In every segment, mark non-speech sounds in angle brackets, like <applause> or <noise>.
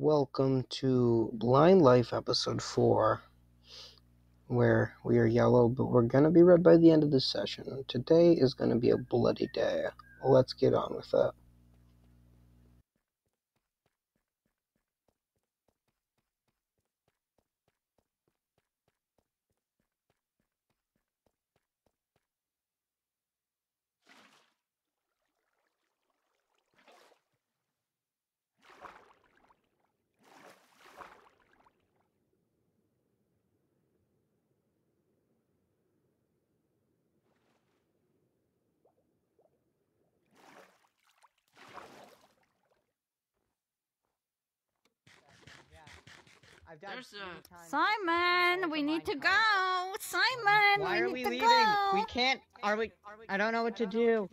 welcome to Blind Life episode 4, where we are yellow, but we're going to be red by the end of the session. Today is going to be a bloody day. Let's get on with it. I've done There's a- Simon, we need to go. Simon, Why we are need we to leaving? go. We can't. Are we? I don't know what to do.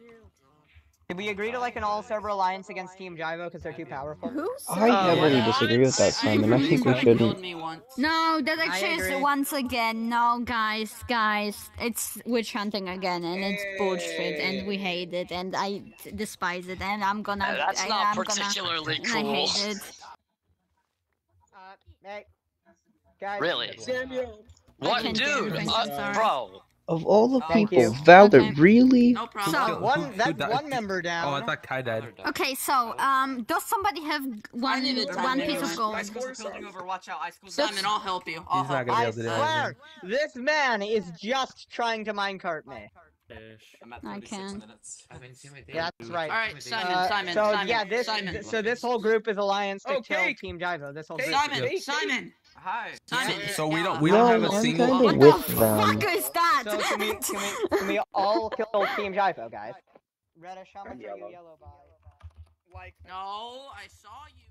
Did we agree to like an all-server alliance against Team Jivo because they're too powerful? Who I said heavily that? disagree with that, Simon. I agree, think we shouldn't. No, that I actually once again. No, guys, guys, it's witch hunting again, and it's bullshit, and we hate it, and I despise it, and I'm gonna. Uh, that's I, not I'm particularly gonna, cool. I hate it. Hey, guys. Really? Samuel. What, dude? Uh, bro. Of all the Thank people, you. Val, Okay. really. No problem. So- Who- One. who That's died? one member down. Oh, I thought Kai died. Okay, so um, does somebody have one one time piece of gold? My score's building over. Watch out. I scored. Simon, I'll help you. I'll He's not gonna be able to do swear, this man is just trying to minecart me. I can. Yeah, that's right. All right, Simon, Uh, Simon, so Simon, yeah, this Simon. th- so this whole group is alliance to Oh, kill Cake! Team Jivo. This whole Cake! group. Simon, Cake. Simon. Hi. Simon. So we don't we No, don't have a I'm single. kinda What the them. fuck is that? So can we can we can we all kill Team Jivo, guys? Reddish, how much are you yellow by? Like. No, I saw you.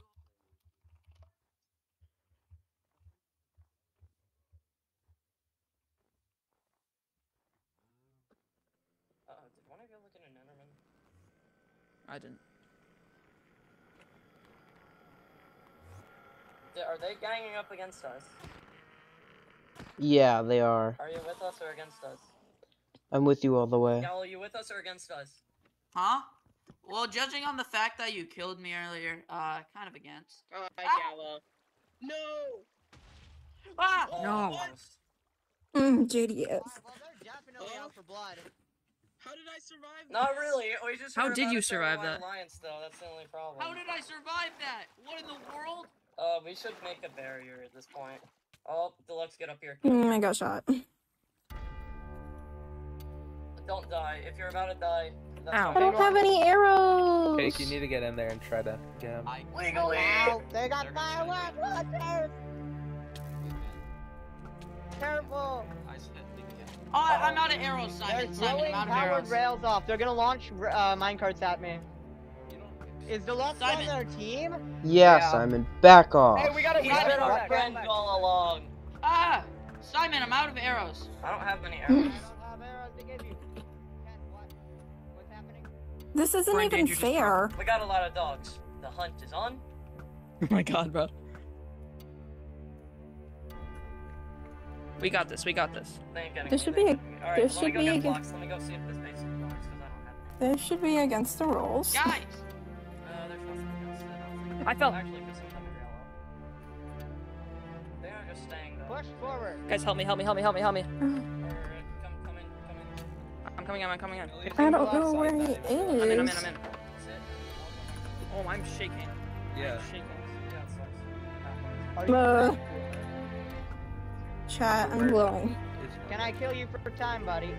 Uh, did one of you look at an Enderman? I didn't. Are they ganging up against us? Yeah, they are. Are you with us or against us? I'm with you all the way. Gal, are you with us or against us? Huh? Well, judging on the fact that you killed me earlier, uh, kind of against. Oh, hi, Gala. No. Ah! Oh, No. almost. Mm, JDS. Well, they're definitely Oh. out for blood. How did I survive? That? Not really. We just How did you survive line that? Alliance, though. That's the only problem. How did I survive that? What in the world? Uh, we should make a barrier at this point. Oh, Deluxe, get up here. Mm, I got shot. Don't die. If you're about to die, that's Ow. I don't have any arrows. Cake, you need to get in there and try to get him. Legally. Ow, they got fireworks! Watchers! Careful! Oh, I- I'm out of arrows, They're Simon. Simon, throwing I'm out of powered arrows. rails off. They're gonna launch uh, minecarts at me. Is Deluxe on Simon. their team? Yeah, Yeah. Simon, back off. Hey, we got a He's rabbit been our that. friend all along. Ah! Simon, I'm out of arrows. I don't have many <laughs> I arrows. don't have arrows to give you. Ken, what? What's happening? This isn't We're even danger, just fair. We got a lot of dogs. The hunt is on. <laughs> Oh my god, bro. We got this, we got this. They There should be a- ain't getting me. Alright, there should be get a- blocks. Let me go see if this base is blocks, 'cause I don't have This should be against the rules. Guys! Uh, there's nothing against it. I don't. I fell. Actually, this is under yellow. They are just staying though. Push forward. Guys, help me, help me, help me, help me, help me. <sighs> Alright, come, come in, come in. I'm coming in, I'm coming in. I don't know where he I'm in, I'm in, I'm is. in. Oh, I'm shaking. Yeah. I'm shaking. Yeah, it sucks. Are you- Uh, chat, I'm glowing. Can I kill you for time, buddy?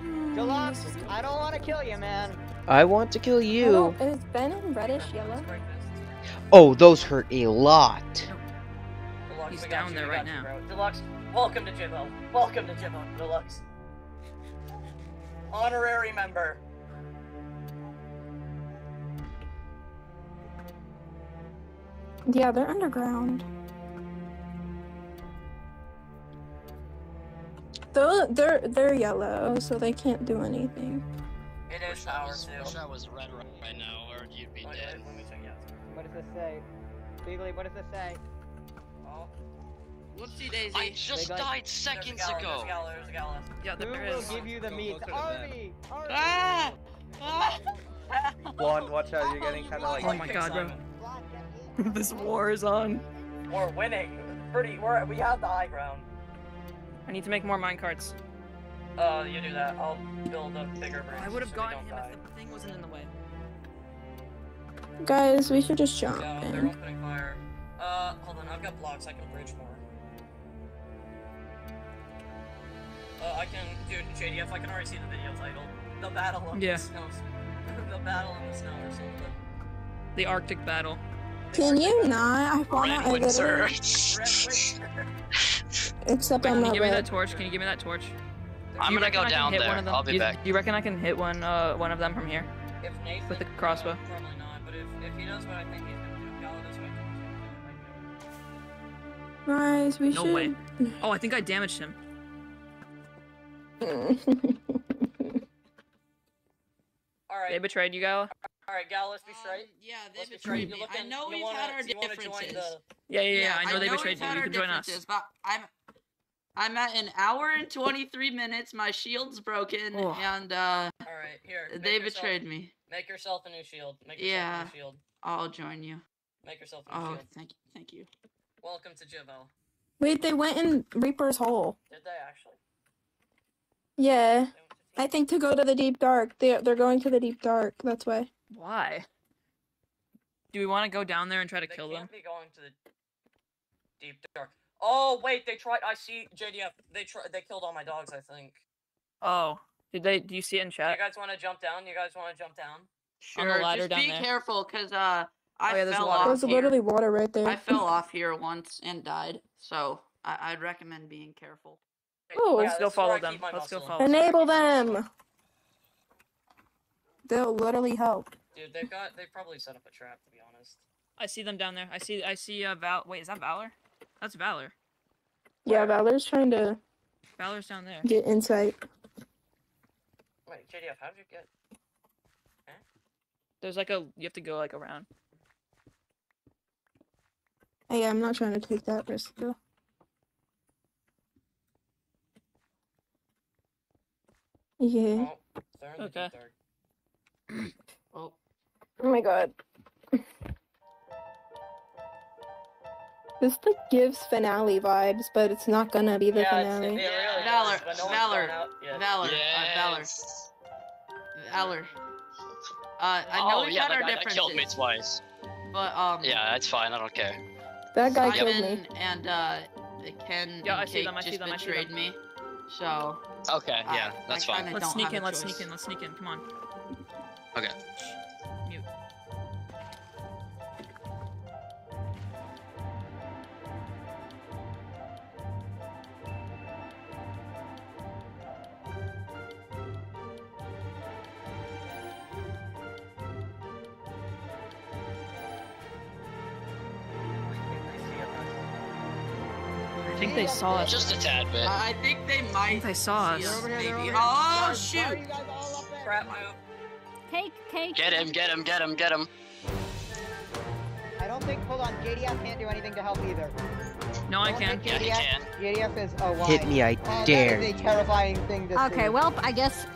Hmm. Deluxe, I don't want to kill you, man. I want to kill you. Is Ben in reddish yellow? Oh, those hurt a lot. Deluxe, He's down you, there right you, now. bro. Deluxe, welcome to Jimbo. Welcome to Jimbo, Deluxe. Honorary member. Yeah, they're underground. They're, they're, they're yellow, so they can't do anything. It is power too. Wish I was red right, right now, or you'd be Wait, dead. wait, let me What does this say? Legally, what does this say? Oh, Whoopsie daisy. I just got- died there's a seconds gala, ago. There's a gala, there's a gala. Yeah, Who there will is. give you the Go meat? closer Army! Army! Ah! Ah! <laughs> Blonde, watch out, you're getting kind of like. Oh my god, bro. Blonde, get me. this war is on. We're winning. Pretty. We're we have the high ground. I need to make more minecarts. Uh, you do that. I'll build a bigger bridge. I would have so gotten him die. if the thing wasn't in the way. Guys, we should just jump No, they're in. opening fire. Uh, hold on. I've got blocks. I can bridge more. Uh, I can, dude, JDF. I can already see the video title. The battle of Yeah. the snow. <laughs> the battle in the snow or something. The Arctic battle. Can you not? I wanna Red I Windsor. <laughs> except Wait, I'm can you not give me that torch? Can you give me that torch? I'm you gonna go down hit there. one of them? I'll be you, back. Do you reckon I can hit one uh one of them from here If Nathan, with the crossbow? Probably not. But if, if he does what I think he's gonna do, Gala does what I think he's gonna do, I might be able to. Guys, we No should. way. Oh, I think I damaged him. <laughs> All right. They betrayed you, Gala. All right, Gal, let's be straight. Um, yeah, they Let's betrayed straight. me. You I know you we've wanna, had our you wanna join differences. the? Yeah, yeah, yeah. I know they we've betrayed you. You can join us. differences, But I'm, I'm at an hour and 23 minutes. My shield's broken, Oh. and uh, All right, here. they yourself- betrayed me. Make yourself a new shield. Make yourself Yeah. a new shield. I'll join you. Make yourself a new Oh, shield. thank you, thank you. Welcome to Jivel. Wait, they went in Reaper's hole. Did they actually? Yeah, They went to I think to go to the deep dark. They they're going to the deep dark. That's why. Why? Do we want to go down there and try to They kill can't them? be going to the deep dark. Oh wait, they tried. I see JDF. They tried. They killed all my dogs. I think. Oh, did they? Do you see it in chat? You guys want to jump down? You guys want to jump down? On the Sure, ladder just down be there. careful, cause uh, I Oh, yeah, there's fell ladder. off There's here. literally water right there. I fell off here once and died, so I- I'd recommend being careful. Hey, Oh. Let's go this is where follow them. Let's go muscle. follow Enable them. They'll literally help. Dude, they've got. They probably set up a trap. To be honest. I see them down there. I see. I see. Uh, Val. Wait, is that Valor? That's Valor. Yeah, Valor's trying to Valor's down there. get insight. Wait, JDF, how did you get? There's like a. You have to go like around. Hey, I'm not trying to take that risk though. Yeah. Oh, they're in the Okay. <clears throat> deep dark. Oh, my god. This like gives finale vibes, but it's not gonna be the yeah, it's, it finale. really Valor, does, no Valor, gone out yet. Valor, uh, Valor, Valor. Uh, I know Oh we've yeah, had our guy that differences, killed me twice. but um, Yeah, that's fine. I don't care. That guy killed me. and uh, Ken Yeah, and Kate them, just them, betrayed me, so Okay, I- yeah, that's I fine. kinda Let's sneak in. a Let's choice. sneak in. Let's sneak in. Come on. Okay. Think they saw us. Just a tad bit. I I think they might. I think they saw see us. Over here, they're maybe. over. Oh Guys, why are shoot! you guys all up there? Crap move. Cake, cake. Get him, get him, get him, get him. I don't think. Hold on. JDF can't do anything to help either. No, I Don't can. think Yeah, he JDF can. JDF is. Oh, why? Hit me, I Oh, dare. That is a terrifying thing to Okay, see. well, I guess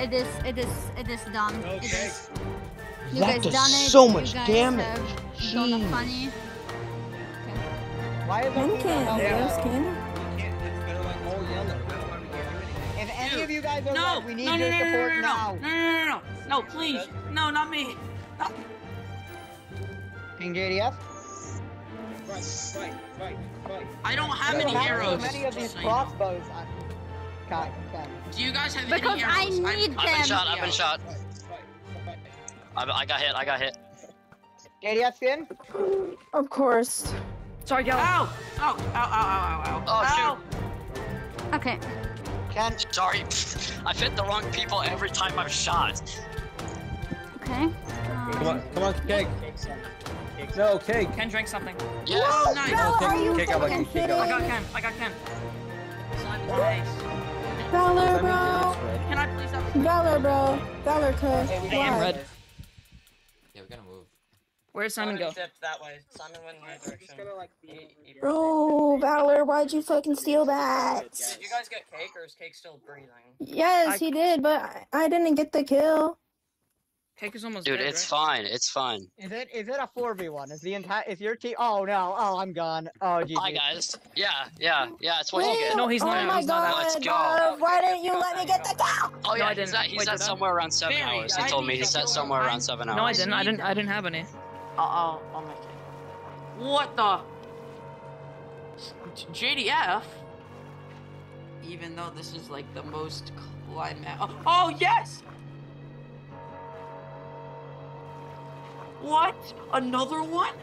it is. It is. It is done. It is. You That guys does done it. so you much guys damage. Have done a Jeez. Us, yellow? can If any of you guys are No, red, we need no, no, your no, no, support no, no, now. no, no, no, no, no, please, no, not me. Not- King JDF? Right, right, right, right. I don't have You any don't have arrows. so many of these just so crossbows. I... Ken, Ken. Do you guys have Because any I arrows? need I've- I've been them. shot, I've been shot. I, I got hit, I got hit. JDF skin? Of course. Sorry, Gala. Ow! Ow! Ow! Ow! Ow! Ow! Oh, Ow! Okay. Ken, Sorry. <laughs> I've hit the wrong people every time I've shot. Okay. Come on, Um, come on, cake. No, cake. Ken drank something. Yes. Oh, nice. Bella, Okay, are you kick out, fucking like, kick kidding? out. I got Ken. I got Ken. Simon, nice. Valor, bro. Can I please have? Valor, bro. Valor, cuz. I am red. Where did Simon go? dipped that way. Simon went in my direction. gonna like be. He- he- Bro, Valor, why'd you fucking steal that? Did you guys get cake or is cake still breathing? Yes, I- he did, but I, I didn't get the kill. Cake is almost Dude, dead, it's right? fine. It's fine. Is it is it a four v one? Is the entire is your team? Oh no! Oh, I'm gone. Oh, GG. Hi guys. Yeah, yeah, yeah. It's what you get. No, he's oh not. my he's not god, Let's go. Bob, why didn't you let me get the kill? Oh No, yeah, I he's didn't. at, he's Wait, at somewhere around seven Barry, hours. He I told me need he's at somewhere around seven hours. No, I didn't. I didn't. I didn't have any. Uh oh, oh my god. What the? JDF? Even though this is like the most climax. Oh, oh yes! What? Another one?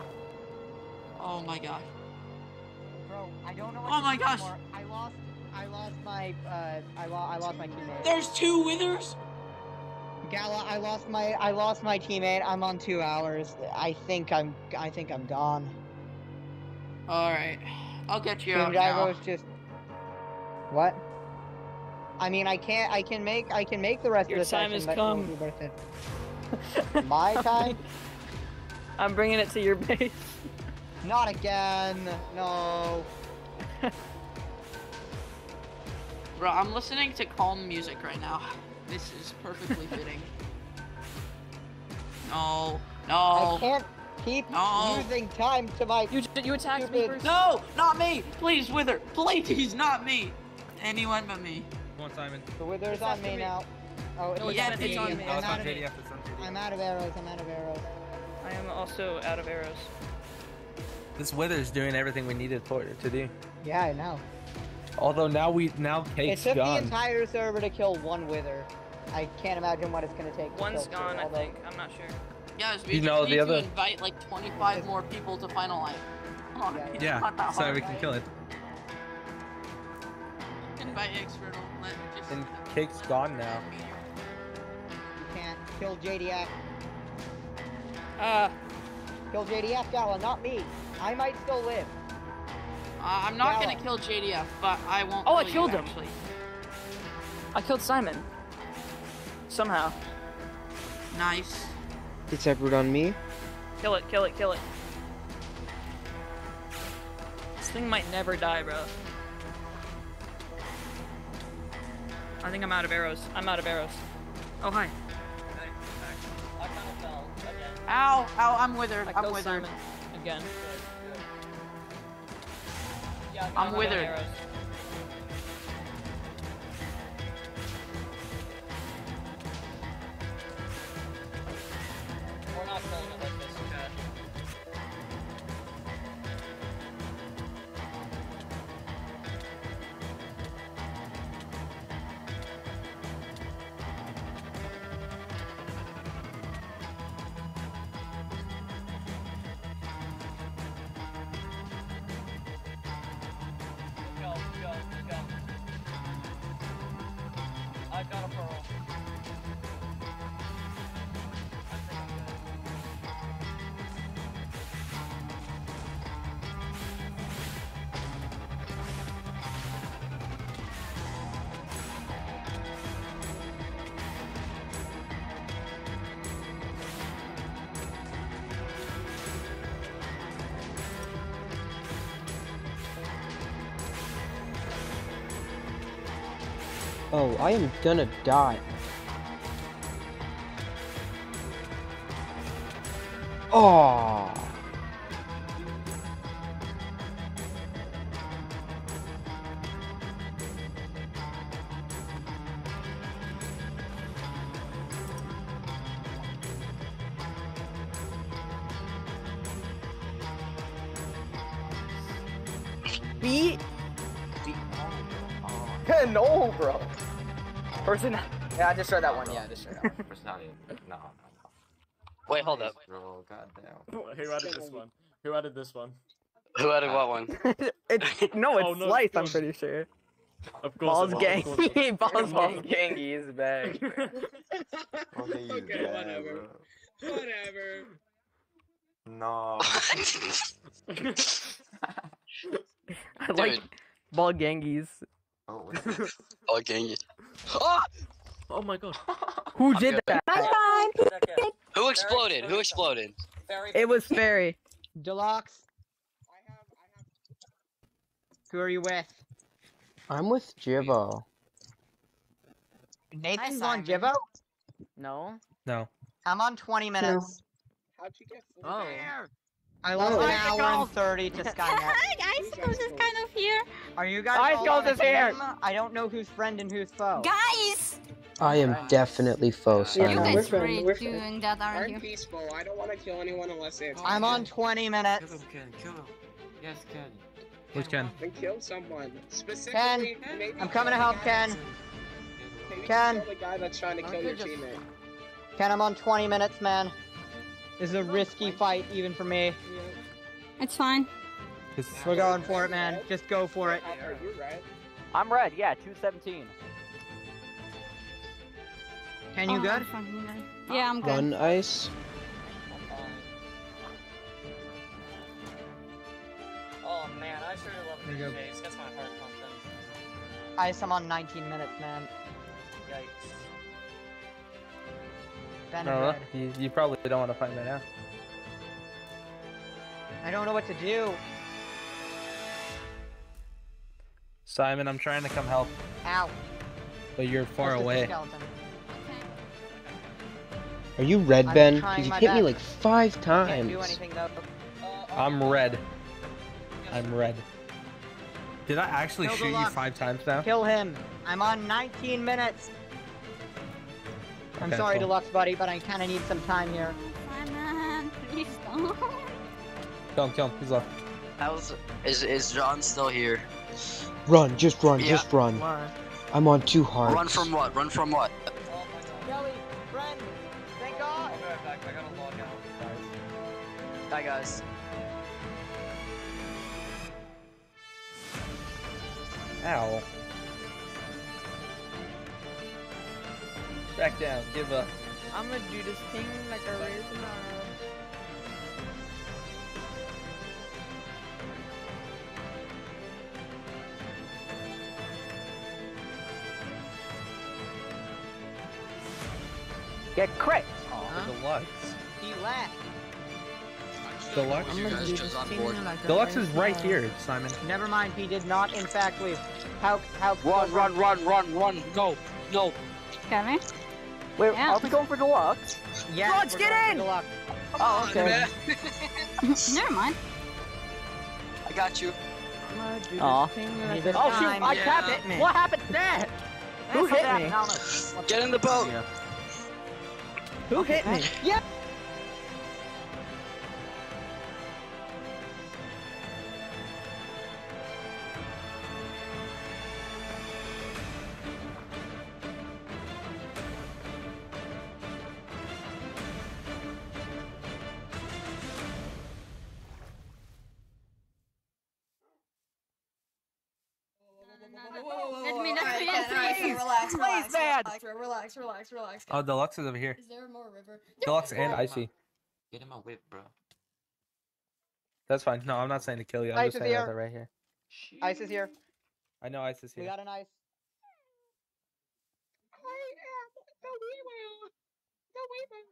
Oh my god. Bro, I don't know. What Oh my do gosh. anymore. I lost. I lost my. Uh, I lost. I lost my teammate. There's two withers? Gala, I lost my. I lost my teammate. I'm on two hours. I think I'm. I think I'm gone. Alright. I'll get you Team out now. Gyro's just. What? I mean, I can't. I can make. I can make the rest Your of the time session, has but come. won't be worth it. <laughs> My time? I'm bringing it to your base. <laughs> Not again. No. <laughs> Bro, I'm listening to calm music right now. This is perfectly <laughs> fitting. No. No. I can't keep No. using time to my. You you attacked me Stupid. first. No! Not me! Please, Wither! Please, not me! Anyone but me. Come on, Simon. The wither's It's on me me. now. Oh, No, it's yeah, on it's on me. No, I'm out of JDF. It's on JDF. I'm out of arrows. I'm out of arrows. I am also out of arrows. This wither's doing everything we needed for it to do. Yeah, I know. Although now we now It Cake's took the entire server to kill one wither. I can't imagine what it's gonna take. to One's kill two, gone, I although- think. I'm not sure. Guys, we You just know, need the to other- invite like 25 more people to Final Life. Come on, Yeah, it's Yeah, not that so hard. we can kill it. Invite external. Let just. And Cake's gone now. You can't kill JDF. Ah, Kill JDF, Gala, not me. I might still live. Uh, I'm not Gala. gonna kill JDF, but I won't. Oh, I killed you, him. Actually. I killed Simon. Somehow. Nice. It's everyone on me. Kill it, kill it, kill it. This thing might never die, bro. I think I'm out of arrows. I'm out of arrows. Oh, hi. I kind of fell again. Ow! Ow! I'm withered. I I'm withered. Simon again. Yeah, I'm out of withered. Oh, I am gonna die. Oh. Person. Yeah, I just read that one. Yeah, I just read that one. Personality. No, no, Wait, hold up. no. Goddamn. Who added this one? Who added this one? Who added what one? <laughs> it's no, it's Oh, no, Slice. I'm pretty sure. Of course. Balls it was, gang. of course it was. Balls Balls gangy is back. Okay, bad, whatever. Whatever. No. <laughs> I like Dude. ball gangies. Oh, <laughs> what's this? Oh. Oh my god. <laughs> Who I'm did good. that? Second. Who exploded? Who exploded? Very It was Fairy. Deluxe. Who are you with? I'm with Jibbo. Nathan's on Simon. Jibbo? No. No. I'm on 20 minutes. How'd you get through Oh. there? I lost Oh. an hour and 30 to <laughs> Skynet. Hi, Icicles is kind of here. Are you guys Ice Ghost is here. I don't know who's friend and who's foe. Guys! I am definitely foe, You Simon. we're guys friends, great we're friends. doing that, aren't I'm you? peaceful. I don't want to kill anyone unless it's. I'm on 20 minutes. Ken. Kill him. Yes, Ken. Who's Ken? Then kill someone. Specifically, maybe I'm coming to help, guy- Ken. Maybe Ken. kill the guy that's trying to I kill your just- teammate. Ken, I'm on 20 minutes, man. This is a risky fight, even for me. It's fine. We're going for it, man. Just go for it. Are you right? I'm red. Yeah, 217. Ken, you Oh, good? fucking good. Yeah, I'm good. Run ice. Oh man, I sure love There these you go. days. Gets my heart pumping. Ice, I'm on 19 minutes, man. Yikes. Ben No, oh, you, you probably don't want to find that out. I don't know what to do. Simon, I'm trying to come help, Ow. but you're far That's just away. skeleton. Are you red, I'm Ben? trying You my hit me like five Can't do times. anything, though. I'm red. I'm red. Did I actually Kill shoot you five times now? Kill him. I'm on 19 minutes. I'm Okay, sorry, cool. Deluxe Buddy, but I kind of need some time here. Simon, <laughs> please don't. Kill him, kill him. He's left. How's is is John still here? Run, just run, Yeah. just run. I'm on two hearts. Run from what? Run from what? Kelly, friend, thank God. I'll be right back. I gotta log out. Bye guys. Ow. Back down. Give up. I'm gonna do this thing like a raisin. Get crit. Oh, deluxe. He left. Deluxe. I'm gonna do this thing like Deluxe is right raisin. here, Simon. Never mind, he did not, in fact, leave. How, how, Run, run, run, run, run. No, no. Kevin? Wait, Yeah. are we going for deluxe? Yes, Deluxe, we're get going for in! Deluxe. Oh, okay. <laughs> Never mind. I got you. I'm gonna do this Aw. thing Need like this a Oh shoot! I Yeah. capped it. What happened there? Who hit me? Get in the boat. Who hit me? Yeah. Me, let me. Relax, Please, man. relax, relax, relax. Oh, Deluxe is over here. Is there more river? Deluxe and Icy. Get him a whip, bro. That's fine. No, I'm not saying to kill you. I'm Ice just saying that right here. Ice is here. I know Ice is here. We got an ice.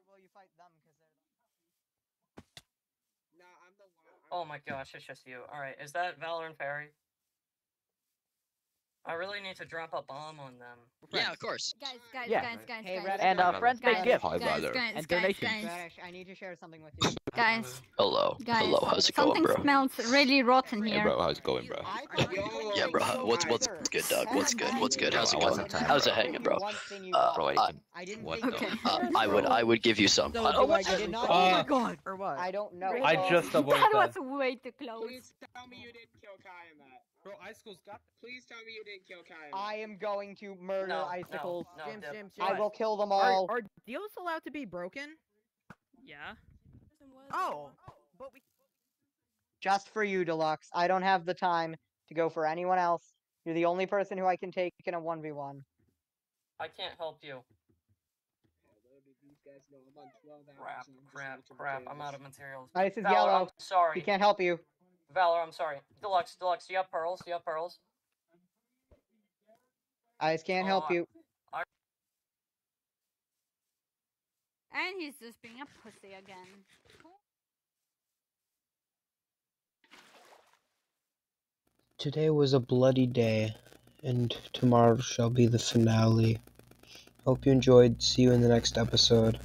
Will you fight them? Because they're. Nah, I'm the one. Oh my gosh, it's just you. Alright, is that Valor and Fairy? I really need to drop a bomb on them. Yeah, of course. Guys, guys, Yeah. guys, guys, Hey, guys. Red, And uh, Guys, friends make guys, gifts. guys, guys, brother. guys, And guys, donations. guys, Radish, I need to share something with you. guys, Hello. guys. Hello. How's it Something going, bro? Something smells really rotten Hey, here. bro, how's it going, bro? I thought you were Yeah, bro. What's what's good, Doug? What's good? What's good? How's it going? How's it hanging, bro? One thing you Uh. Bro, I I, didn't what think the- you uh, I would I would give you some. No, Uh, oh my I did god. not Oh my god. Or what? I don't know. I just avoided That that. was way too close. Please tell me you didn't kill Kai in that. Bro, Icicle's got Please tell me you didn't kill Kyle. I am going to murder No, no, icicles. no, James, Dip. James, I will kill them all. are deals allowed to be broken? Yeah. Oh, but we. Just for you, Deluxe. I don't have the time to go for anyone else. You're the only person who I can take in a 1v1. I can't help you. Little did these guys know I'm on 12 hours Crap, and I'm just crap, out of crap. I'm out of materials. Ice is Valor, yellow. I'm sorry. He can't help you. Valor, I'm sorry. Deluxe, Deluxe, do you have pearls? Do you have pearls? Ice can't help Oh, you. And he's just being a pussy again. Today was a bloody day, and tomorrow shall be the finale. Hope you enjoyed. See you in the next episode.